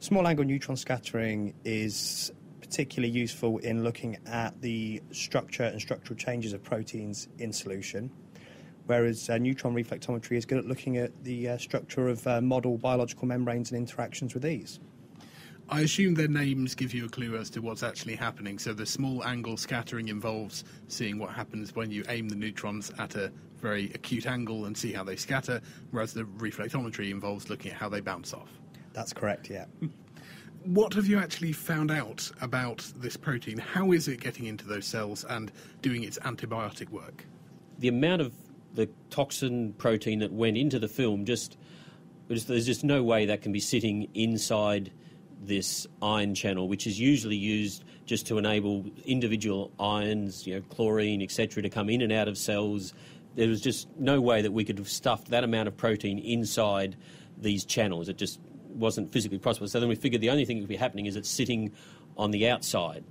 Small angle neutron scattering is particularly useful in looking at the structure and structural changes of proteins in solution, whereas uh, neutron reflectometry is good at looking at the uh, structure of uh, model biological membranes and interactions with these. I assume their names give you a clue as to what's actually happening. So the small angle scattering involves seeing what happens when you aim the neutrons at a very acute angle and see how they scatter, whereas the reflectometry involves looking at how they bounce off. That's correct, yeah. What have you actually found out about this protein? How is it getting into those cells and doing its antibiotic work? The amount of the toxin protein that went into the film just there's just no way that can be sitting inside this ion channel, which is usually used just to enable individual ions, you know, chlorine, etc., to come in and out of cells. There was just no way that we could have stuffed that amount of protein inside these channels. It just wasn't physically possible. So then we figured the only thing that could be happening is it's sitting on the outside.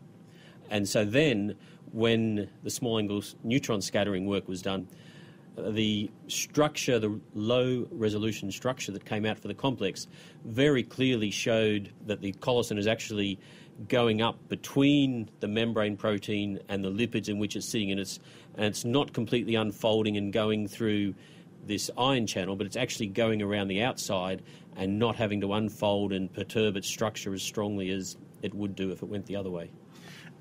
And so then, when the small angle neutron scattering work was done, the structure, the low resolution structure that came out for the complex, very clearly showed that the colicin is actually going up between the membrane protein and the lipids in which it's sitting, and it's and it's not completely unfolding and going through this ion channel, but it's actually going around the outside and not having to unfold and perturb its structure as strongly as it would do if it went the other way.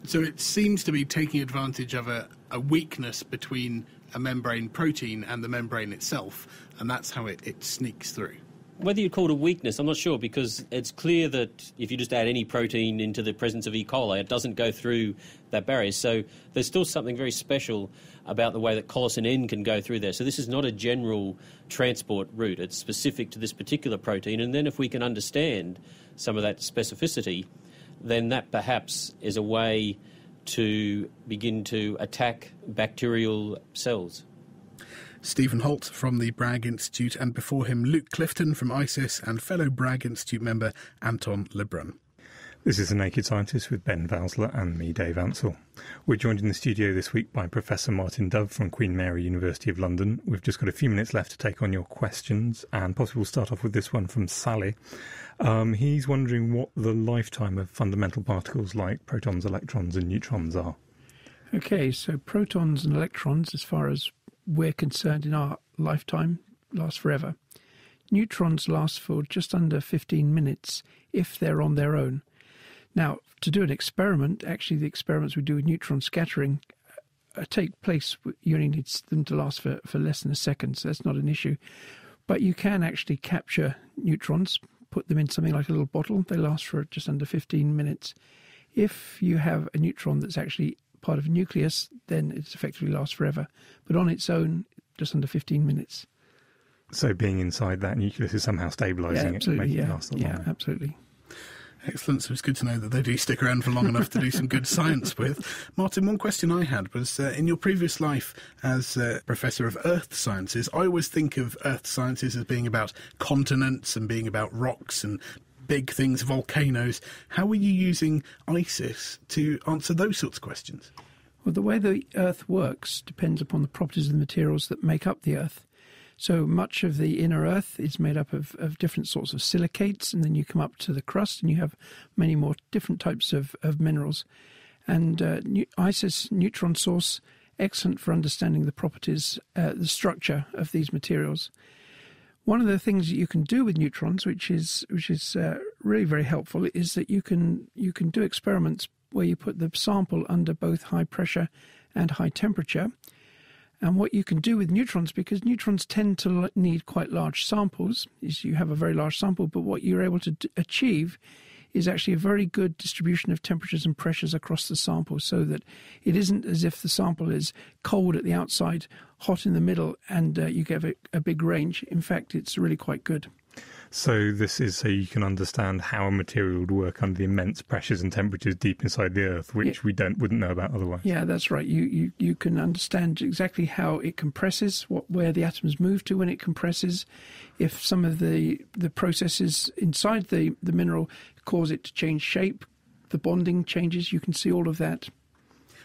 So it seems to be taking advantage of a, a weakness between a membrane protein and the membrane itself, and that's how it, it sneaks through. Whether you call it a weakness, I'm not sure because it's clear that if you just add any protein into the presence of E. coli, it doesn't go through that barrier. So there's still something very special about the way that colicin N can go through there. So this is not a general transport route, it's specific to this particular protein. And then if we can understand some of that specificity, then that perhaps is a way to begin to attack bacterial cells. Stephen Holt from the Bragg Institute, and before him, Luke Clifton from ISIS and fellow Bragg Institute member Anton Lebrun. This is The Naked Scientist with Ben Valsler and me, Dave Ansell. We're joined in the studio this week by Professor Martin Dove from Queen Mary University of London. We've just got a few minutes left to take on your questions, and possibly we'll start off with this one from Sally. Um, he's wondering what the lifetime of fundamental particles like protons, electrons, and neutrons are. Okay, so protons and electrons, as far as we're concerned in our lifetime, last forever. Neutrons last for just under 15 minutes if they're on their own. Now, to do an experiment, actually, the experiments we do with neutron scattering uh, take place, you only need them to last for, for less than a second, so that's not an issue. But you can actually capture neutrons, put them in something like a little bottle, they last for just under 15 minutes. If you have a neutron that's actually part of a nucleus, then it effectively lasts forever. But on its own, just under 15 minutes. So being inside that nucleus is somehow stabilising yeah, it, making yeah, it last a Yeah, long. absolutely. Excellent. So it's good to know that they do stick around for long enough to do some good science with. Martin, one question I had was uh, in your previous life as Professor of Earth Sciences, I always think of Earth Sciences as being about continents and being about rocks and big things, volcanoes. How are you using ISIS to answer those sorts of questions? Well, the way the Earth works depends upon the properties of the materials that make up the Earth. So much of the inner Earth is made up of, of different sorts of silicates, and then you come up to the crust and you have many more different types of, of minerals. And uh, ISIS neutron source, excellent for understanding the properties, uh, the structure of these materials. One of the things that you can do with neutrons, which is which is uh, really very helpful, is that you can you can do experiments where you put the sample under both high pressure and high temperature. And what you can do with neutrons, because neutrons tend to need quite large samples, is you have a very large sample, but what you're able to d- achieve is actually a very good distribution of temperatures and pressures across the sample so that it isn't as if the sample is cold at the outside, hot in the middle, and uh, you get a, a big range. In fact, it's really quite good. So this is so you can understand how a material would work under the immense pressures and temperatures deep inside the Earth, which Yeah. we don't wouldn't know about otherwise. Yeah, that's right. You, you you can understand exactly how it compresses, what where the atoms move to when it compresses, if some of the the processes inside the the mineral cause it to change shape, the bonding changes. You can see all of that.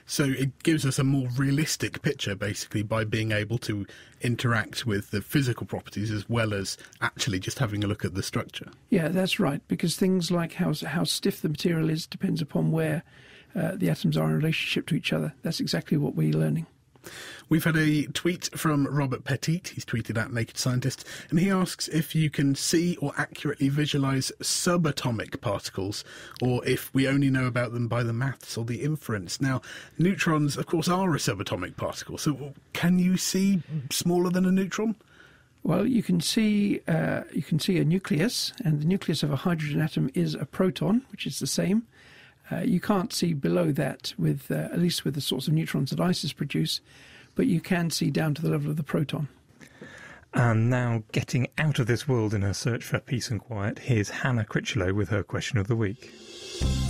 So it gives us a more realistic picture, basically, by being able to interact with the physical properties as well as actually just having a look at the structure. Yeah, that's right. Because things like how how stiff the material is depends upon where uh, the atoms are in relationship to each other. That's exactly what we're learning. We've had a tweet from Robert Petit. He's tweeted at Naked Scientist, and he asks if you can see or accurately visualize subatomic particles, or if we only know about them by the maths or the inference. Now, neutrons, of course, are a subatomic particle. So, can you see smaller than a neutron? Well, you can see uh, you can see a nucleus, and the nucleus of a hydrogen atom is a proton, which is the same. Uh, you can't see below that with uh, at least with the sorts of neutrons that ISIS produce, but you can see down to the level of the proton. And now, getting out of this world in her search for peace and quiet, here's Hannah Critchlow with her question of the week.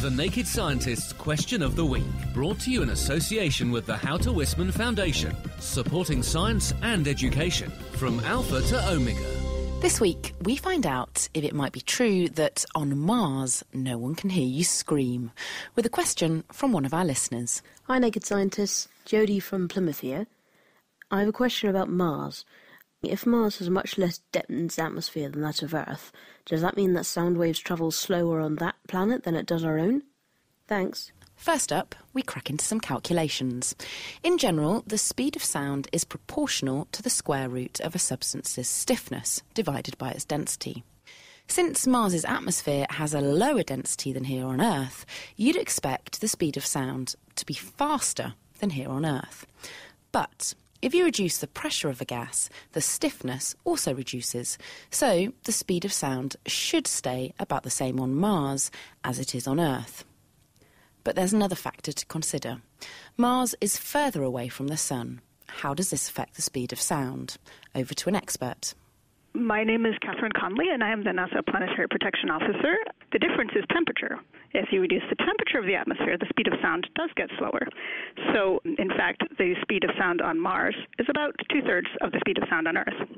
The Naked Scientist's Question of the Week, brought to you in association with the Houter Wisman Foundation, supporting science and education from Alpha to Omega. This week, we find out if it might be true that on Mars no one can hear you scream, with a question from one of our listeners. Hi, Naked Scientists. Jodie from Plymouth here. I have a question about Mars. If Mars has much less dense atmosphere than that of Earth, does that mean that sound waves travel slower on that planet than it does our own? Thanks. First up, we crack into some calculations. In general, the speed of sound is proportional to the square root of a substance's stiffness divided by its density. Since Mars's atmosphere has a lower density than here on Earth, you'd expect the speed of sound to be faster than here on Earth. But if you reduce the pressure of a gas, the stiffness also reduces, so the speed of sound should stay about the same on Mars as it is on Earth. But there's another factor to consider. Mars is further away from the Sun. How does this affect the speed of sound? Over to an expert. My name is Catherine Conley, and I am the NASA Planetary Protection Officer. The difference is temperature. If you reduce the temperature of the atmosphere, the speed of sound does get slower. So, in fact, the speed of sound on Mars is about two thirds of the speed of sound on Earth.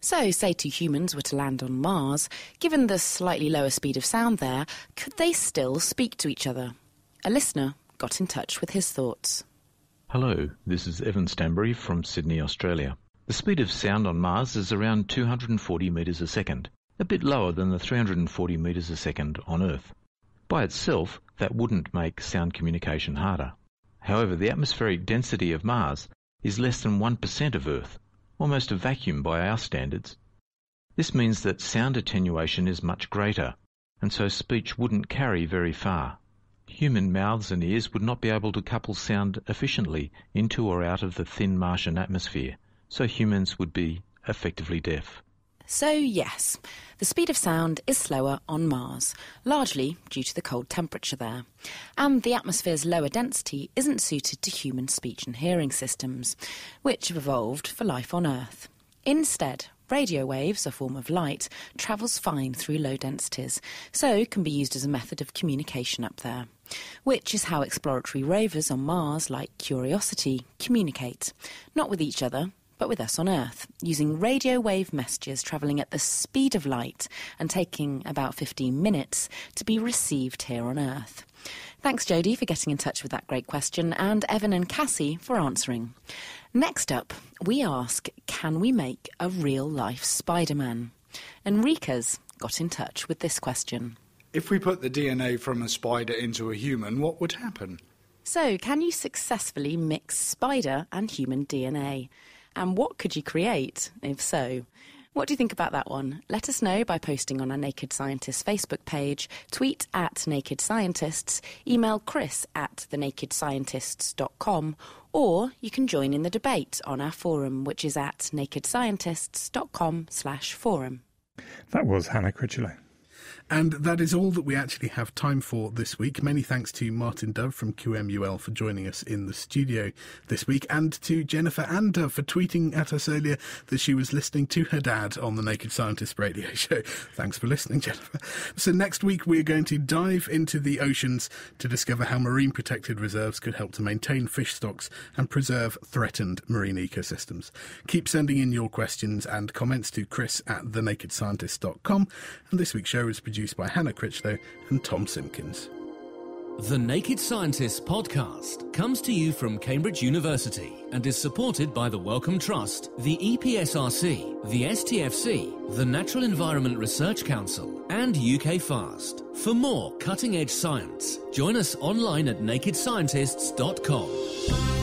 So, say two humans were to land on Mars, given the slightly lower speed of sound there, could they still speak to each other? A listener got in touch with his thoughts. Hello, this is Evan Stanbury from Sydney, Australia. The speed of sound on Mars is around 240 metres a second, a bit lower than the 340 metres a second on Earth. By itself, that wouldn't make sound communication harder. However, the atmospheric density of Mars is less than 1% of Earth, almost a vacuum by our standards. This means that sound attenuation is much greater, and so speech wouldn't carry very far. Human mouths and ears would not be able to couple sound efficiently into or out of the thin Martian atmosphere so humans would be effectively deaf. So, yes, the speed of sound is slower on Mars, largely due to the cold temperature there. And the atmosphere's lower density isn't suited to human speech and hearing systems, which have evolved for life on Earth. Instead, radio waves, a form of light, travels fine through low densities, so can be used as a method of communication up there. Which is how exploratory rovers on Mars, like Curiosity, communicate, not with each other, but with us on Earth, using radio wave messages travelling at the speed of light and taking about 15 minutes to be received here on Earth. Thanks, Jodie, for getting in touch with that great question, and Evan and Cassie for answering. Next up, we ask Can we make a real life Spider Man? Enrica's got in touch with this question. If we put the DNA from a spider into a human, what would happen? So, can you successfully mix spider and human DNA? And what could you create, if so? What do you think about that one? Let us know by posting on our Naked Scientists Facebook page, tweet at Naked Scientists, email chris at thenakedscientists.com, or you can join in the debate on our forum, which is at nakedscientists.com slash forum. That was Hannah Critchlow. And that is all that we actually have time for this week. Many thanks to Martin Dove from QMUL for joining us in the studio this week, and to Jennifer and Dove for tweeting at us earlier that she was listening to her dad on the Naked Scientist radio show. Thanks for listening, Jennifer. So next week we're going to dive into the oceans to discover how marine protected reserves could help to maintain fish stocks and preserve threatened marine ecosystems. Keep sending in your questions and comments to chris at thenakedscientist.com. And this week's show is produced by Hannah Critchlow and Tom Simpkins. The Naked Scientists podcast comes to you from Cambridge University and is supported by the Wellcome Trust, the EPSRC, the STFC, the Natural Environment Research Council, and UK Fast. For more cutting edge science, join us online at nakedscientists.com.